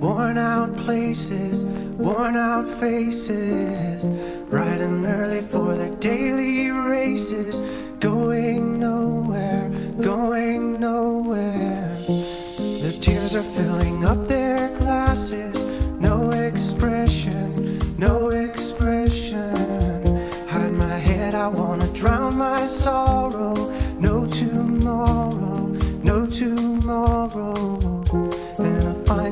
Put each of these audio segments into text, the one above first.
worn out places, worn out faces, riding early for the daily races, going nowhere, going nowhere. The tears are filling up their glasses, no expression, no expression. Hide my head, I wanna drown my sorrow. No tomorrow, no tomorrow.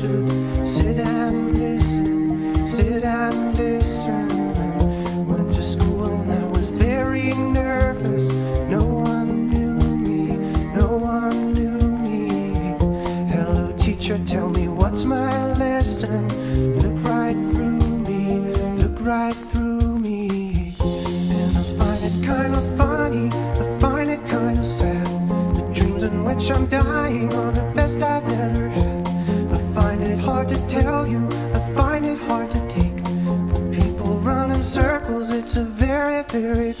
should hard to tell you, I find it hard to take. When people run in circles, it's a very, very